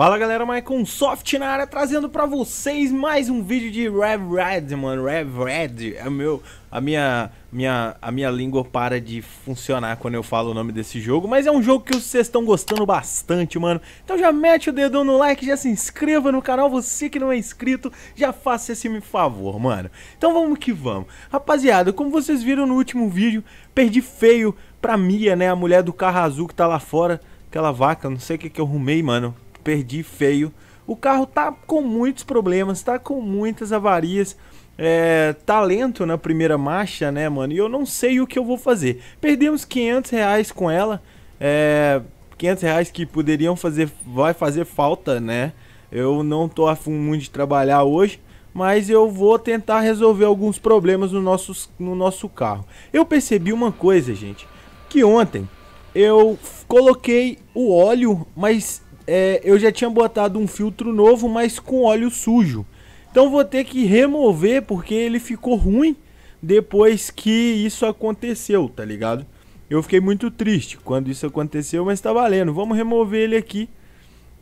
Fala galera, Michael Soft na área trazendo pra vocês mais um vídeo de Rev Red, mano. Rev Red é meu, a minha, minha, a minha língua para de funcionar quando eu falo o nome desse jogo, mas é um jogo que vocês estão gostando bastante, mano. Então já mete o dedão no like, já se inscreva no canal, você que não é inscrito, já faça esse favor, mano. Então vamos que vamos. Rapaziada, como vocês viram no último vídeo, perdi feio pra Mia, né, a mulher do carro azul que tá lá fora, aquela vaca, não sei o que que eu arrumei, mano perdi feio. O carro tá com muitos problemas, tá com muitas avarias. É, tá lento na primeira marcha, né, mano? E eu não sei o que eu vou fazer. Perdemos 500 reais com ela. É, 500 reais que poderiam fazer, vai fazer falta, né? Eu não tô afim muito de trabalhar hoje, mas eu vou tentar resolver alguns problemas no nosso, no nosso carro. Eu percebi uma coisa, gente, que ontem eu coloquei o óleo, mas é, eu já tinha botado um filtro novo, mas com óleo sujo. Então vou ter que remover porque ele ficou ruim depois que isso aconteceu, tá ligado? Eu fiquei muito triste quando isso aconteceu, mas tá valendo. Vamos remover ele aqui.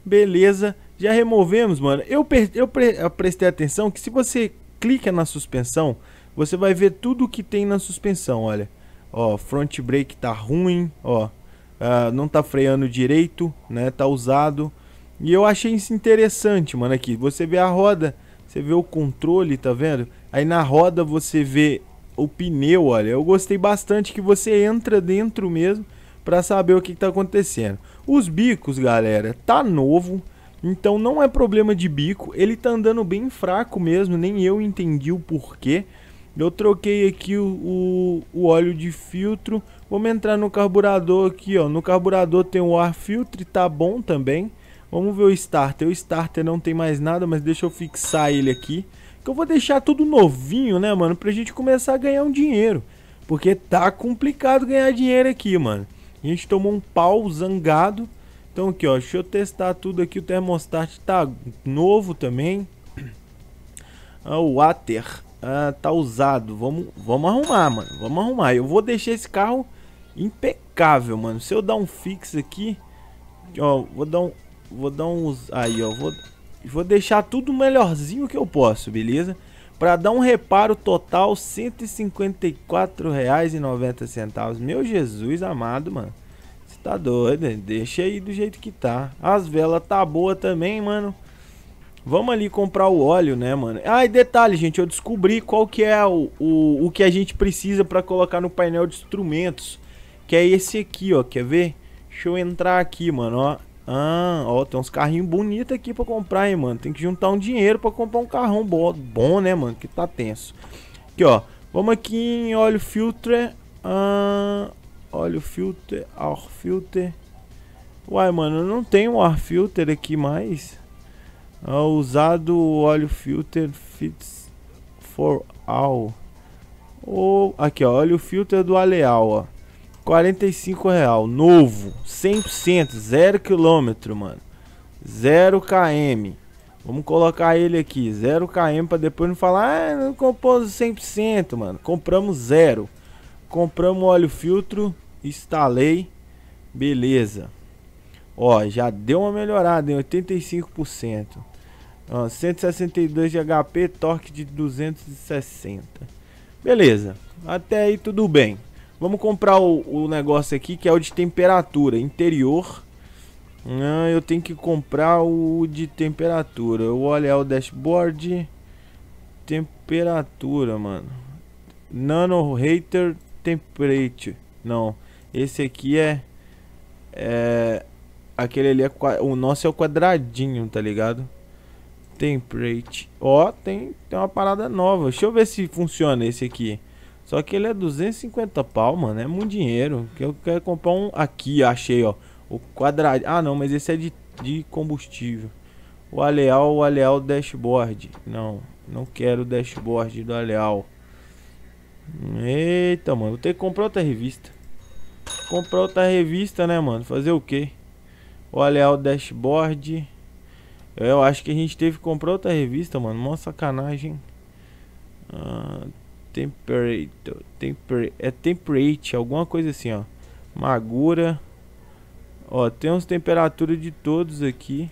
Beleza. Já removemos, mano. Eu, eu, pre eu prestei atenção que se você clica na suspensão, você vai ver tudo que tem na suspensão, olha. Ó, front brake tá ruim, ó uh, não tá freando direito, né? Tá usado. E eu achei isso interessante, mano, aqui. Você vê a roda, você vê o controle, tá vendo? Aí na roda você vê o pneu, olha. Eu gostei bastante que você entra dentro mesmo para saber o que, que tá acontecendo. Os bicos, galera, tá novo. Então não é problema de bico, ele tá andando bem fraco mesmo, nem eu entendi o porquê. Eu troquei aqui o, o, o, óleo de filtro. Vamos entrar no carburador aqui, ó. No carburador tem o ar filtro, tá bom também. Vamos ver o starter. O starter não tem mais nada, mas deixa eu fixar ele aqui. Que eu vou deixar tudo novinho, né, mano? Pra gente começar a ganhar um dinheiro. Porque tá complicado ganhar dinheiro aqui, mano. A gente tomou um pau zangado. Então aqui, ó. Deixa eu testar tudo aqui. O termostato tá novo também. Ah, o water ah, tá usado. Vamos, vamos arrumar, mano. Vamos arrumar. Eu vou deixar esse carro impecável, mano. Se eu dar um fix aqui, ó, vou dar um, vou dar uns, aí, ó, vou, vou deixar tudo melhorzinho que eu posso, beleza? Para dar um reparo total, R$ 154,90. Meu Jesus amado, mano. Você tá doido? Deixa aí do jeito que tá. As velas tá boa também, mano. Vamos ali comprar o óleo, né, mano? Ah, e detalhe, gente, eu descobri qual que é o, o, o que a gente precisa para colocar no painel de instrumentos. Que é esse aqui, ó, quer ver? Deixa eu entrar aqui, mano, ó. Ah, ó, tem uns carrinhos bonitos aqui pra comprar, hein, mano. Tem que juntar um dinheiro pra comprar um carrão bom, bom né, mano, que tá tenso. Aqui, ó. Vamos aqui em óleo filter. Ah, óleo filter, ar filter. Uai, mano, não tem um ar filter aqui mais. Uh, usado óleo filter fits for all. Ou aqui, ó, óleo filter do Aleal, ó. 45 real, novo, 100%, 0 km, mano. 0 km. Vamos colocar ele aqui, 0 km para depois não falar, ah, não comprou 100%, mano. Compramos zero. Compramos óleo filtro, instalei. Beleza. Ó, já deu uma melhorada em 85%. Ó, 162 de HP, torque de 260. Beleza, até aí tudo bem. Vamos comprar o, o negócio aqui que é o de temperatura interior. Ah, eu tenho que comprar o de temperatura. Eu vou olhar o dashboard. Temperatura, mano. Nano Hater Temperature. Não, esse aqui é é aquele ali é o nosso é o quadradinho, tá ligado? Template. Ó, tem, tem uma parada nova. Deixa eu ver se funciona esse aqui. Só que ele é 250 pau, mano. É muito dinheiro. Que eu quero comprar um aqui, achei, ó. O quadrado. Ah, não, mas esse é de, de combustível. O Aleal, o Aleal dashboard. Não, não quero o dashboard do Aleal. Eita, mano. Vou ter que comprar outra revista. Comprar outra revista, né, mano? Fazer o quê? O dashboard. Eu acho que a gente teve que comprar outra revista, mano. Mó sacanagem. Uh, temperate, temper, é temperate, alguma coisa assim, ó. Magura. Ó, tem uns temperaturas de todos aqui.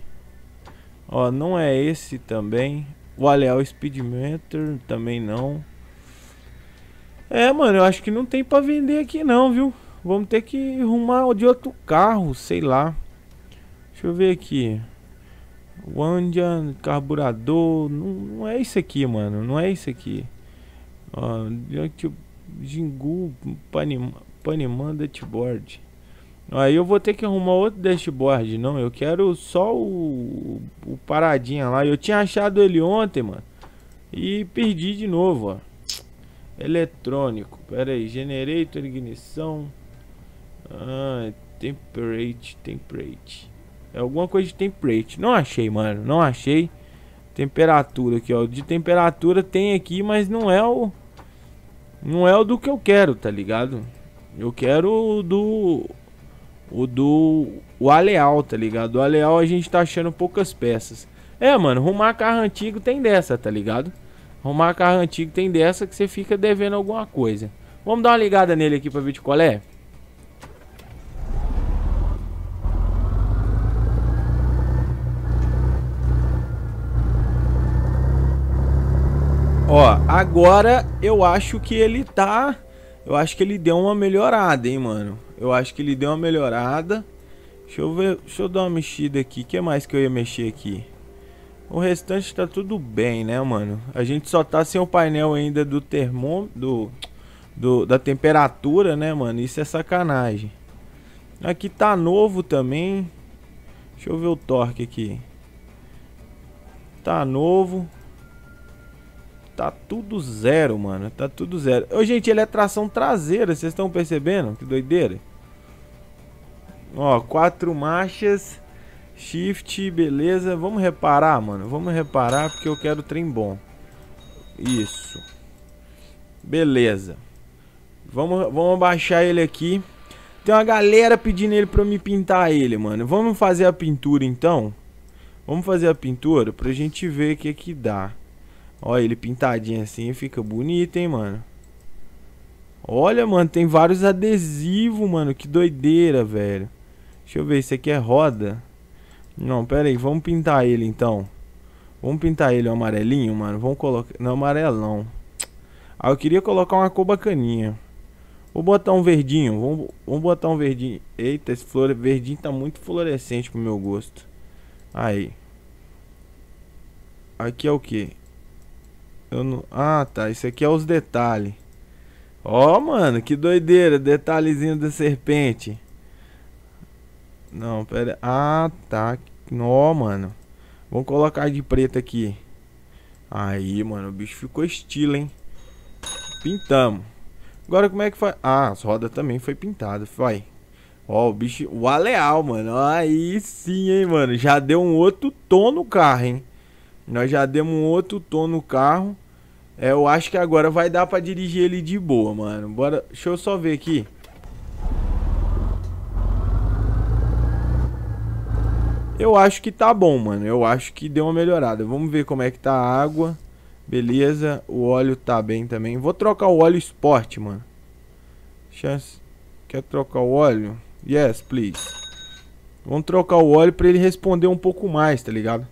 Ó, não é esse também. O Aleal Speedmeter também não. É, mano, eu acho que não tem pra vender aqui não, viu? Vamos ter que arrumar de outro carro, sei lá. Deixa eu ver aqui. Wandian, carburador. Não, não é isso aqui, mano. Não é isso aqui. Ó, Jingu, Panimã Dashboard. Aí eu vou ter que arrumar outro dashboard. Não, eu quero só o, o paradinha lá. Eu tinha achado ele ontem, mano. E perdi de novo, ó. Eletrônico. Pera aí. Generator, ignição. Ah, temperate, temperate. É alguma coisa de temperate. Não achei, mano. Não achei. Temperatura aqui, ó. De temperatura tem aqui, mas não é o... Não é o do que eu quero, tá ligado? Eu quero o do... O do... O Aleal, tá ligado? O Aleal a gente tá achando poucas peças. É, mano. Arrumar carro antigo tem dessa, tá ligado? Arrumar carro antigo tem dessa que você fica devendo alguma coisa. Vamos dar uma ligada nele aqui pra ver de qual é? Ó, agora eu acho que ele tá... Eu acho que ele deu uma melhorada, hein, mano. Eu acho que ele deu uma melhorada. Deixa eu ver... Deixa eu dar uma mexida aqui. O que mais que eu ia mexer aqui? O restante tá tudo bem, né, mano? A gente só tá sem o painel ainda do termômetro... Do, do, da temperatura, né, mano? Isso é sacanagem. Aqui tá novo também. Deixa eu ver o torque aqui. Tá novo. Tá tudo zero, mano. Tá tudo zero. Ô, gente, ele é tração traseira. Vocês estão percebendo? Que doideira. Ó, quatro marchas. Shift, beleza. Vamos reparar, mano. Vamos reparar porque eu quero trem bom. Isso. Beleza. Vamos, vamos baixar ele aqui. Tem uma galera pedindo ele pra me pintar ele, mano. Vamos fazer a pintura, então? Vamos fazer a pintura pra gente ver o que que dá. Olha ele pintadinho assim, fica bonito, hein, mano. Olha, mano, tem vários adesivos, mano. Que doideira, velho. Deixa eu ver, isso aqui é roda. Não, pera aí, vamos pintar ele então. Vamos pintar ele amarelinho, mano. Vamos colocar... Não, amarelão. Ah, eu queria colocar uma cor bacaninha. Vou botar um verdinho. Vamos, vamos botar um verdinho. Eita, esse flor... verdinho tá muito fluorescente pro meu gosto. Aí. Aqui é o que? Eu não... Ah, tá. Isso aqui é os detalhes. Ó, oh, mano, que doideira. Detalhezinho da serpente. Não, pera. Ah, tá. Ó, mano. Vamos colocar de preto aqui. Aí, mano, o bicho ficou estilo, hein? Pintamos. Agora como é que faz? Ah, as rodas também foi pintada, vai. Ó, o bicho, o aleal, mano. Aí sim, hein, mano. Já deu um outro tom no carro, hein? Nós já demos um outro tom no carro. É, eu acho que agora vai dar pra dirigir ele de boa, mano. Bora, deixa eu só ver aqui. Eu acho que tá bom, mano. Eu acho que deu uma melhorada. Vamos ver como é que tá a água. Beleza. O óleo tá bem também. Vou trocar o óleo Sport, mano. Chance. Quer trocar o óleo? Yes, please. Vamos trocar o óleo pra ele responder um pouco mais, tá ligado?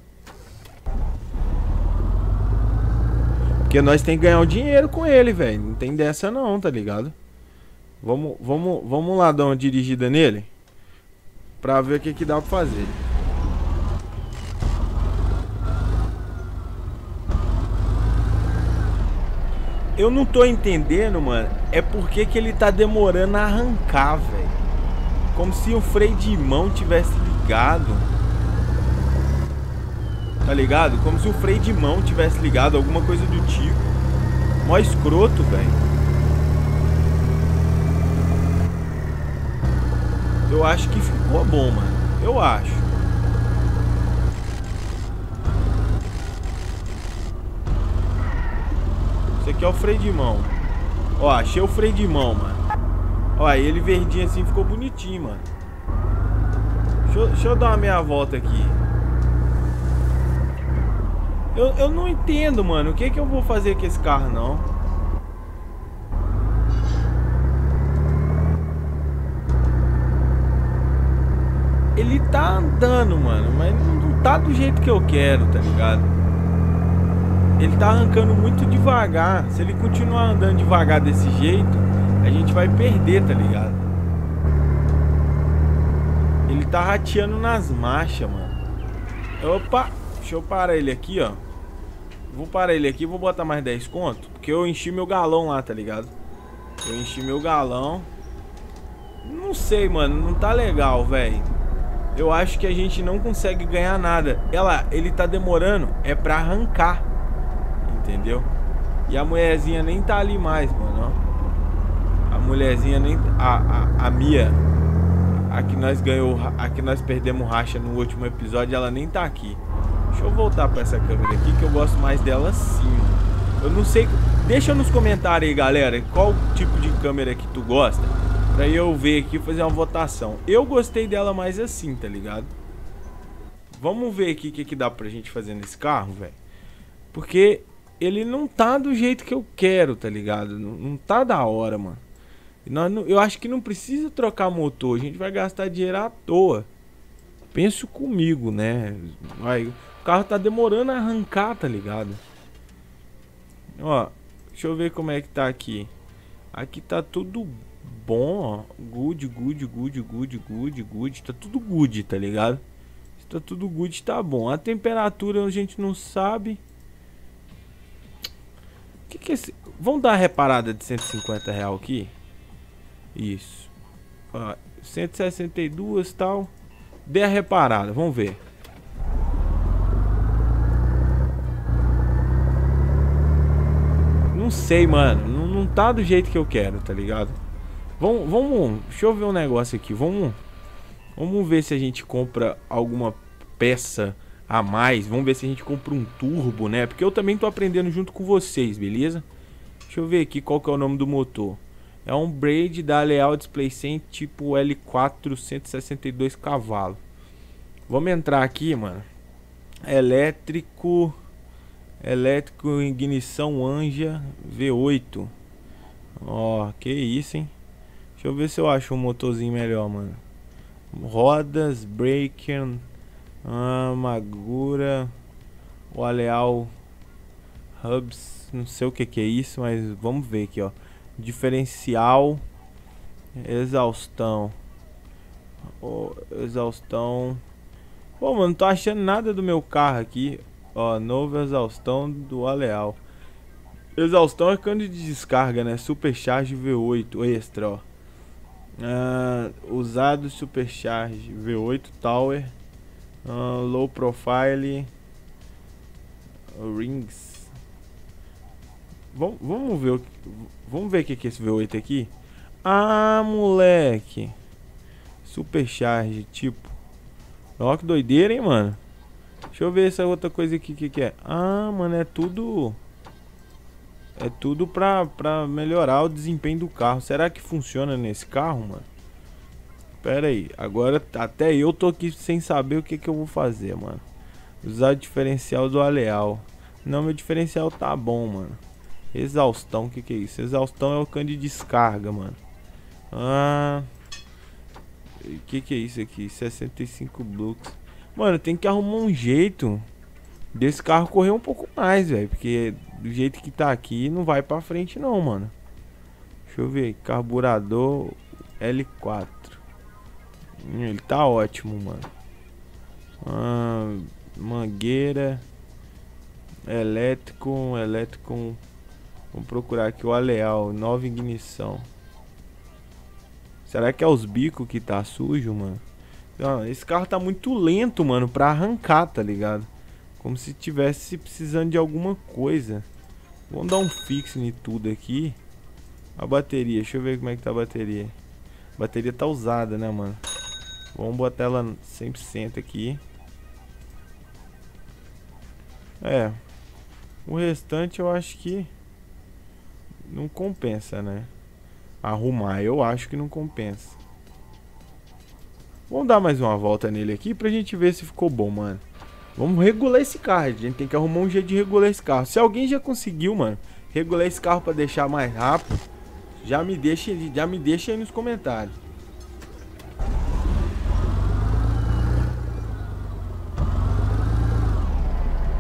Porque nós tem que ganhar o dinheiro com ele, velho. Não tem dessa não, tá ligado? Vamos, vamos, vamos lá dar uma dirigida nele. Pra ver o que, que dá pra fazer. Eu não tô entendendo, mano. É porque que ele tá demorando a arrancar, velho. Como se o freio de mão tivesse ligado. Tá ligado? Como se o freio de mão tivesse ligado, alguma coisa do tipo. Mó escroto, velho. Eu acho que ficou bom, mano. Eu acho. Esse aqui é o freio de mão. Ó, achei o freio de mão, mano. Ó, ele verdinho assim ficou bonitinho, mano. Deixa eu, deixa eu dar uma meia volta aqui. Eu, eu não entendo, mano. O que que eu vou fazer com esse carro, não? ele tá andando, mano, mas não tá do jeito que eu quero, tá ligado? Ele tá arrancando muito devagar. Se ele continuar andando devagar desse jeito, a gente vai perder, tá ligado? Ele tá rateando nas marchas, mano. Opa, deixa eu parar ele aqui, ó. Vou parar ele aqui, vou botar mais 10 conto, porque eu enchi meu galão lá, tá ligado? Eu enchi meu galão. Não sei, mano, não tá legal, velho. Eu acho que a gente não consegue ganhar nada. Ela, ele tá demorando, é pra arrancar. Entendeu? E a mulherzinha nem tá ali mais, mano, ó. A mulherzinha nem... A, a, a Mia, a que nós ganhou, a que nós perdemos racha no último episódio, ela nem tá aqui. Deixa eu voltar pra essa câmera aqui, que eu gosto mais dela assim. Eu não sei... Deixa nos comentários aí, galera, qual tipo de câmera que tu gosta. Pra eu ver aqui fazer uma votação. Eu gostei dela mais assim, tá ligado? Vamos ver aqui o que, que dá pra gente fazer nesse carro, velho. Porque ele não tá do jeito que eu quero, tá ligado? Não, não tá da hora, mano. Nós, eu acho que não precisa trocar motor. A gente vai gastar dinheiro à toa. Penso comigo, né? Vai, carro tá demorando a arrancar, tá ligado? Ó, deixa eu ver como é que tá aqui. Aqui tá tudo bom, ó. Good, good, good, good, good, good. Tá tudo good, tá ligado? Tá tudo good, tá bom. A temperatura a gente não sabe. Que que é esse... Vamos dar uma reparada de 150 real aqui? Isso. Ó, 162 e tal. Dê a reparada, vamos ver. Sei, mano. Não, não tá do jeito que eu quero, tá ligado? Vamos, vamos. Deixa eu ver um negócio aqui. Vamos. Vamos ver se a gente compra alguma peça a mais. Vamos ver se a gente compra um turbo, né? Porque eu também tô aprendendo junto com vocês, beleza? Deixa eu ver aqui qual que é o nome do motor. É um Braid da Leal Displacement tipo L4 162 cavalos. Vamos entrar aqui, mano. Elétrico Elétrico ignição Anja V8. Ó, que isso, hein? Deixa eu ver se eu acho um motorzinho melhor, mano. Rodas, breaker, Magura, o Aleal Hubs, não sei o que que é isso, mas vamos ver aqui, ó. Diferencial, exaustão, oh, exaustão. Pô, mano, não tô achando nada do meu carro aqui. Ó, novo exaustão do Aleal. Exaustão é cano de descarga, né? Supercharge V8 extra, ó. Uh, usado Supercharge V8 Tower. Uh, low Profile. Rings. Vamos, vamos ver o que, Vamos ver o que é esse V8 aqui. Ah, moleque. Supercharge, tipo. Ó, que doideira, hein, mano. Deixa eu ver essa outra coisa aqui, que, que é? Ah, mano, é tudo... É tudo pra, pra melhorar o desempenho do carro. Será que funciona nesse carro, mano? Pera aí. Agora até eu tô aqui sem saber o que, que eu vou fazer, mano. Usar o diferencial do aleal. Não, meu diferencial tá bom, mano. Exaustão, o que, que é isso? Exaustão é o cano de descarga, mano. Ah... O que, que é isso aqui? 65 blocos. Mano, tem que arrumar um jeito desse carro correr um pouco mais, velho. Porque do jeito que tá aqui, não vai pra frente não, mano. Deixa eu ver. Carburador L4. Hum, ele tá ótimo, mano. Ah, mangueira. Elétrico, elétrico. Vamos procurar aqui o aleal, nova ignição. Será que é os bicos que tá sujo, mano? Esse carro tá muito lento, mano, pra arrancar, tá ligado? Como se tivesse precisando de alguma coisa. Vamos dar um fix em tudo aqui. A bateria, deixa eu ver como é que tá a bateria. A bateria tá usada, né, mano? Vamos botar ela 100% aqui. É. O restante eu acho que não compensa, né? Arrumar, eu acho que não compensa. Vamos dar mais uma volta nele aqui pra gente ver se ficou bom, mano. Vamos regular esse carro, a gente tem que arrumar um jeito de regular esse carro. Se alguém já conseguiu, mano, regular esse carro pra deixar mais rápido, já me deixa, já me deixa aí nos comentários.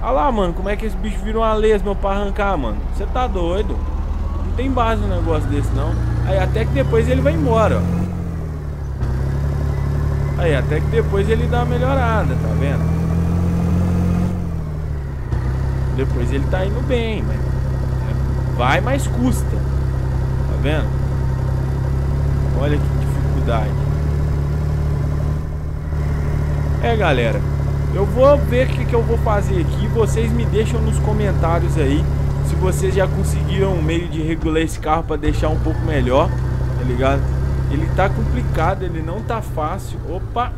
Olha lá, mano, como é que esse bicho vira uma lesma pra arrancar, mano? Você tá doido? Não tem base no negócio desse, não. Aí até que depois ele vai embora, ó. Aí, até que depois ele dá uma melhorada, tá vendo? Depois ele tá indo bem, mas... Vai, mas custa. Tá vendo? Olha que dificuldade. É, galera. Eu vou ver o que, que eu vou fazer aqui. Vocês me deixam nos comentários aí. Se vocês já conseguiram um meio de regular esse carro para deixar um pouco melhor. Tá ligado? Ele tá complicado, ele não tá fácil. Opa!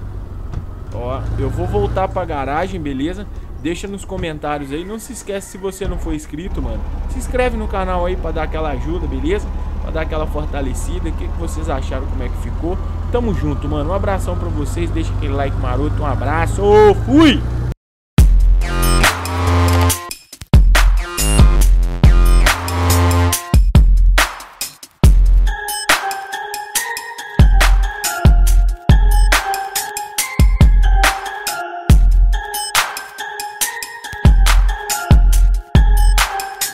Ó, eu vou voltar pra garagem, beleza? Deixa nos comentários aí. Não se esquece se você não for inscrito, mano. Se inscreve no canal aí pra dar aquela ajuda, beleza? Pra dar aquela fortalecida. O que, que vocês acharam, como é que ficou? Tamo junto, mano. Um abração pra vocês. Deixa aquele like maroto. Um abraço. Fui!